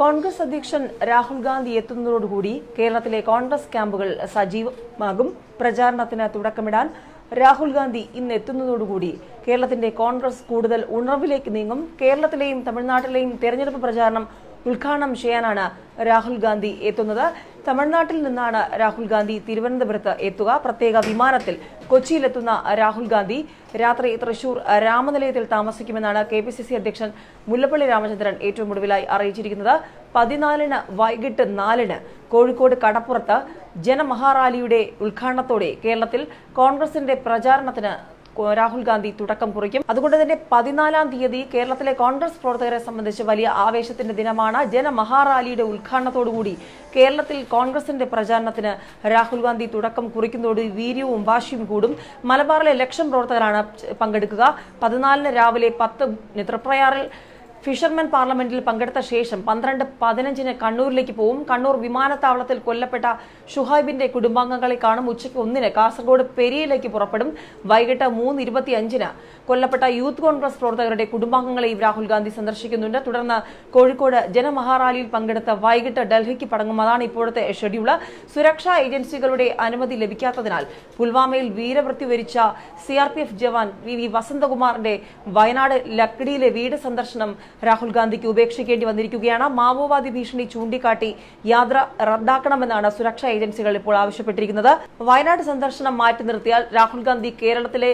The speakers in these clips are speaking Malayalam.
കോൺഗ്രസ് അധ്യക്ഷൻ രാഹുൽ ഗാന്ധി എത്തുന്നതോടുകൂടി കേരളത്തിലെ കോൺഗ്രസ് ക്യാമ്പുകൾ സജീവമാകും. പ്രചാരണത്തിന് തുടക്കമിടാൻ രാഹുൽ ഗാന്ധി ഇന്ന് എത്തുന്നതോടുകൂടി കേരളത്തിന്റെ കോൺഗ്രസ് കൂടുതൽ ഉണർവിലേക്ക് നീങ്ങും. കേരളത്തിലെയും തമിഴ്നാട്ടിലെയും തെരഞ്ഞെടുപ്പ് പ്രചാരണം ഉദ്ഘാടനം ചെയ്യാനാണ് രാഹുൽ ഗാന്ധി എത്തുന്നത്. തമിഴ്നാട്ടിൽ നിന്നാണ് രാഹുൽ ഗാന്ധി തിരുവനന്തപുരത്ത് എത്തുക. പ്രത്യേക വിമാനത്തിൽ കൊച്ചിയിലെത്തുന്ന രാഹുൽ ഗാന്ധി രാത്രി തൃശൂർ രാമനിലയത്തിൽ താമസിക്കുമെന്നാണ് കെ അധ്യക്ഷൻ മുല്ലപ്പള്ളി രാമചന്ദ്രൻ ഏറ്റവും ഒടുവിലായി അറിയിച്ചിരിക്കുന്നത്. പതിനാലിന് വൈകിട്ട് നാലിന് കോഴിക്കോട് കടപ്പുറത്ത് ജനമഹാറാലിയുടെ ഉദ്ഘാടനത്തോടെ കേരളത്തിൽ കോൺഗ്രസിന്റെ പ്രചാരണത്തിന് രാഹുൽ ഗാന്ധി തുടക്കം കുറിക്കും. അതുകൊണ്ട് തന്നെ പതിനാലാം തീയതി കേരളത്തിലെ കോൺഗ്രസ് പ്രവർത്തകരെ സംബന്ധിച്ച് വലിയ ആവേശത്തിന്റെ ദിനമാണ്. ജനമഹാറാലിയുടെ ഉദ്ഘാടനത്തോടുകൂടി കേരളത്തിൽ കോൺഗ്രസിന്റെ പ്രചാരണത്തിന് രാഹുൽ ഗാന്ധി തുടക്കം കുറിക്കുന്നതോട് വീര്യവും വാശിയും കൂടും. മലബാറിലെ ലക്ഷം പ്രവർത്തകരാണ് പങ്കെടുക്കുക. പതിനാലിന് രാവിലെ പത്ത് തൃപ്രയാറിൽ ഫിഷർമെൻ പാർലമെന്റിൽ പങ്കെടുത്ത ശേഷം പന്ത്രണ്ട് പതിനഞ്ചിന് കണ്ണൂരിലേക്ക് പോവും. കണ്ണൂർ വിമാനത്താവളത്തിൽ കൊല്ലപ്പെട്ട ഷുഹൈബിന്റെ കുടുംബാംഗങ്ങളെ കാണും. ഉച്ചയ്ക്ക് ഒന്നിന് കാസർഗോഡ് പെരിയയിലേക്ക് പുറപ്പെടും. വൈകിട്ട് മൂന്ന് ഇരുപത്തിയഞ്ചിന് കൊല്ലപ്പെട്ട യൂത്ത് കോൺഗ്രസ് പ്രവർത്തകരുടെ കുടുംബാംഗങ്ങളെയും രാഹുൽ ഗാന്ധി സന്ദർശിക്കുന്നുണ്ട്. തുടർന്ന് കോഴിക്കോട് ജനമഹാറാലിയിൽ പങ്കെടുത്ത് വൈകിട്ട് ഡൽഹിക്ക് പടങ്ങും. അതാണ് ഇപ്പോഴത്തെ ഷെഡ്യൂൾ. സുരക്ഷാ ഏജൻസികളുടെ അനുമതി ലഭിക്കാത്തതിനാൽ പുൽവാമയിൽ വീരമൃത്യു വരിച്ച സി ആർ പി എഫ് ജവാൻ വി വി വസന്തകുമാറിന്റെ വയനാട് ലക്കിടിയിലെ വീട് സന്ദർശനം രാഹുൽ ഗാന്ധിക്ക് ഉപേക്ഷിക്കേണ്ടി വന്നിരിക്കുകയാണ്. മാവോവാദി ഭീഷണി ചൂണ്ടിക്കാട്ടി യാത്ര റദ്ദാക്കണമെന്നാണ് സുരക്ഷാ ഏജൻസികൾ ഇപ്പോൾ ആവശ്യപ്പെട്ടിരിക്കുന്നത്. വയനാട് സന്ദർശനം മാറ്റി നിർത്തിയാൽ രാഹുൽ ഗാന്ധി കേരളത്തിലെ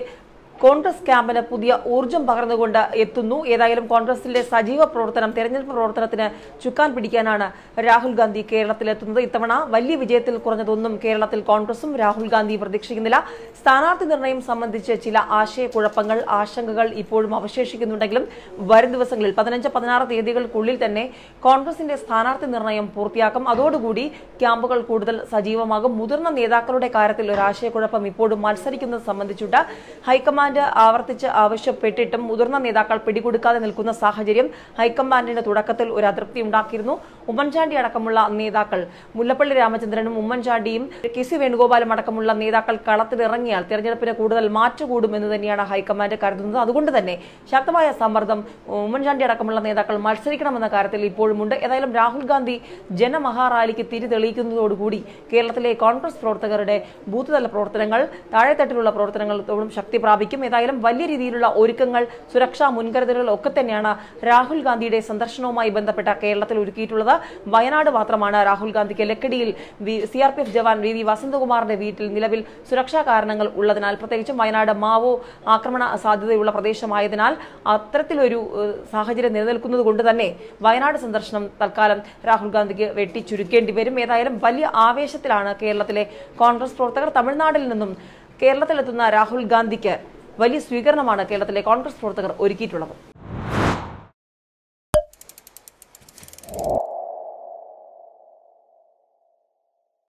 കോൺഗ്രസ് ക്യാമ്പിന് പുതിയ ഊർജം പകർന്നുകൊണ്ട് എത്തുന്നു. ഏതായാലും കോൺഗ്രസിന്റെ സജീവ പ്രവർത്തനം തെരഞ്ഞെടുപ്പ് പ്രവർത്തനത്തിന് ചുക്കാൻ പിടിക്കാനാണ് രാഹുൽ ഗാന്ധി കേരളത്തിലെത്തുന്നത്. ഇത്തവണ വലിയ വിജയത്തിൽ കുറഞ്ഞതൊന്നും കേരളത്തിൽ കോൺഗ്രസും രാഹുൽ ഗാന്ധിയും പ്രതീക്ഷിക്കുന്നില്ല. സ്ഥാനാർത്ഥി നിർണയം സംബന്ധിച്ച് ചില ആശയക്കുഴപ്പങ്ങൾ ആശങ്കകൾ ഇപ്പോഴും അവശേഷിക്കുന്നുണ്ടെങ്കിലും വരും ദിവസങ്ങളിൽ പതിനഞ്ച് പതിനാറ് തീയതികൾക്കുള്ളിൽ തന്നെ കോൺഗ്രസിന്റെ സ്ഥാനാർത്ഥി നിർണയം പൂർത്തിയാക്കും. അതോടുകൂടി ക്യാമ്പുകൾ കൂടുതൽ സജീവമാകും. മുതിർന്ന നേതാക്കളുടെ കാര്യത്തിൽ ഒരു ആശയക്കുഴപ്പം ഇപ്പോഴും മത്സരിക്കുന്നത് സംബന്ധിച്ചിട്ട് ഹൈക്കമാൻഡ് ആവർത്തിച്ച് ആവശ്യപ്പെട്ടിട്ടും മുതിർന്ന നേതാക്കൾ പിടികൊടുക്കാതെ നിൽക്കുന്ന സാഹചര്യം ഹൈക്കമാൻഡിന്റെ തുടക്കത്തിൽ ഒരു അതൃപ്തി ഉണ്ടാക്കിയിരുന്നു. ഉമ്മൻചാണ്ടി അടക്കമുള്ള നേതാക്കൾ മുല്ലപ്പള്ളി രാമചന്ദ്രനും ഉമ്മൻചാണ്ടിയും കെ സി വേണുഗോപാലും അടക്കമുള്ള നേതാക്കൾ കളത്തിലിറങ്ങിയാൽ തെരഞ്ഞെടുപ്പിന് കൂടുതൽ മാറ്റുകൂടും എന്ന് തന്നെയാണ് ഹൈക്കമാൻഡ് കരുതുന്നത്. അതുകൊണ്ട് തന്നെ ശക്തമായ സമ്മർദ്ദം ഉമ്മൻചാണ്ടി അടക്കമുള്ള നേതാക്കൾ മത്സരിക്കണമെന്ന കാര്യത്തിൽ ഇപ്പോഴുമുണ്ട്. ഏതായാലും രാഹുൽ ഗാന്ധി ജനമഹാറാലിക്ക് തിരി തെളിയിക്കുന്നതോടുകൂടി കേരളത്തിലെ കോൺഗ്രസ് പ്രവർത്തകരുടെ ബൂത്ത് തല പ്രവർത്തനങ്ങൾ താഴെത്തട്ടിലുള്ള പ്രവർത്തനങ്ങളോടും ശക്തി പ്രാപിക്കും. ഏതായാലും വലിയ രീതിയിലുള്ള ഒരുക്കങ്ങൾ സുരക്ഷാ മുൻകരുതലുകൾ ഒക്കെ തന്നെയാണ് രാഹുൽ ഗാന്ധിയുടെ സന്ദർശനവുമായി ബന്ധപ്പെട്ട കേരളത്തിൽ ഒരുക്കിയിട്ടുള്ളത്. വയനാട് മാത്രമാണ് രാഹുൽ ഗാന്ധിക്ക് ലക്കടിയിൽ C R P F jawan V V വസന്തകുമാറിന്റെ വീട്ടിൽ നിലവിൽ സുരക്ഷാ കാരണങ്ങൾ ഉള്ളതിനാൽ പ്രത്യേകിച്ചും വയനാട് മാവോ ആക്രമണ സാധ്യതയുള്ള പ്രദേശമായതിനാൽ അത്തരത്തിലൊരു സാഹചര്യം നിലനിൽക്കുന്നത് കൊണ്ട് തന്നെ വയനാട് സന്ദർശനം തൽക്കാലം രാഹുൽ ഗാന്ധിക്ക് വെട്ടിച്ചുരുക്കേണ്ടി വരും. ഏതായാലും വലിയ ആവേശത്തിലാണ് കേരളത്തിലെ കോൺഗ്രസ് പ്രവർത്തകർ. തമിഴ്നാട്ടിൽ നിന്നും കേരളത്തിലെത്തുന്ന രാഹുൽ ഗാന്ധിക്ക് വലിയ സ്വീകരണമാണ് കേരളത്തിലെ കോൺഗ്രസ് പ്രവർത്തകർ ഒരുക്കിയിട്ടുള്ളത്